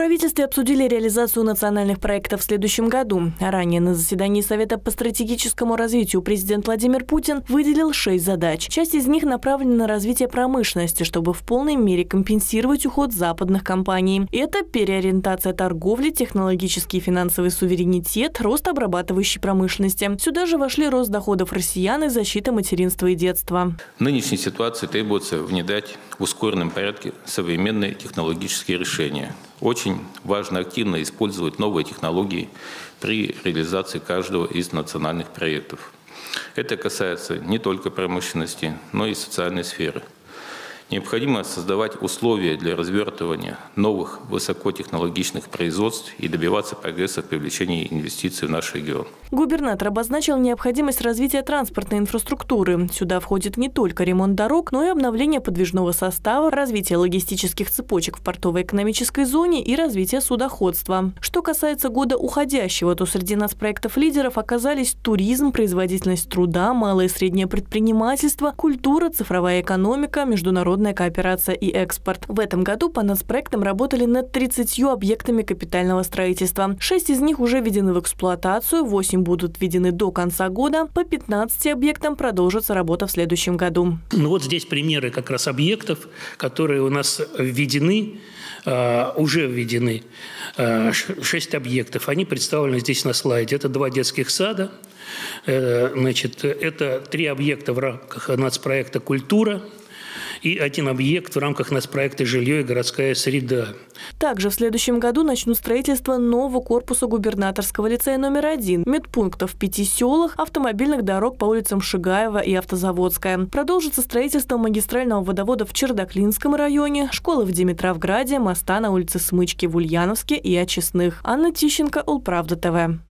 правительстве обсудили реализацию национальных проектов в следующем году. Ранее на заседании Совета по стратегическому развитию президент Владимир Путин выделил шесть задач. Часть из них направлена на развитие промышленности, чтобы в полной мере компенсировать уход западных компаний. Это переориентация торговли, технологический и финансовый суверенитет, рост обрабатывающей промышленности. Сюда же вошли рост доходов россиян и защита материнства и детства. В нынешней ситуации требуется внедрять в ускоренном порядке современные технологические решения. Очень важно активно использовать новые технологии при реализации каждого из национальных проектов. Это касается не только промышленности, но и социальной сферы – Необходимо создавать условия для развертывания новых высокотехнологичных производств и добиваться прогресса в привлечении инвестиций в наш регион. Губернатор обозначил необходимость развития транспортной инфраструктуры. Сюда входит не только ремонт дорог, но и обновление подвижного состава, развитие логистических цепочек в портовой экономической зоне и развитие судоходства. Что касается года уходящего, то среди нас проектов лидеров оказались туризм, производительность труда, малое и среднее предпринимательство, культура, цифровая экономика, международная международная кооперация и экспорт. В этом году по нацпроектам работали над 30 объектами капитального строительства. Шесть из них уже введены в эксплуатацию, 8 будут введены до конца года. По 15 объектам продолжится работа в следующем году. Ну вот здесь примеры как раз объектов, которые у нас введены, а, уже введены а, шесть объектов. Они представлены здесь на слайде. Это два детских сада, э, Значит, это три объекта в рамках нацпроекта «Культура», и один объект в рамках нас проекта «Жилье и городская среда». Также в следующем году начнут строительство нового корпуса губернаторского лицея номер один, медпунктов в пяти селах, автомобильных дорог по улицам Шигаева и Автозаводская. Продолжится строительство магистрального водовода в Чердаклинском районе, школы в Димитровграде, моста на улице Смычки в Ульяновске и Очистных. Анна Тищенко, Улправда ТВ.